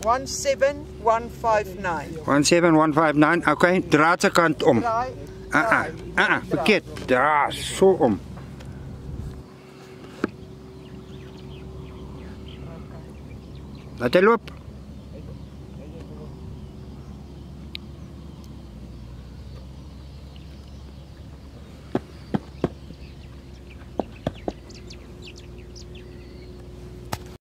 17159. 17159. Okay, draad de kant om. Draai. Ah ah. Ah ah, verkeerd. Daar, zo om. Laat hij loop.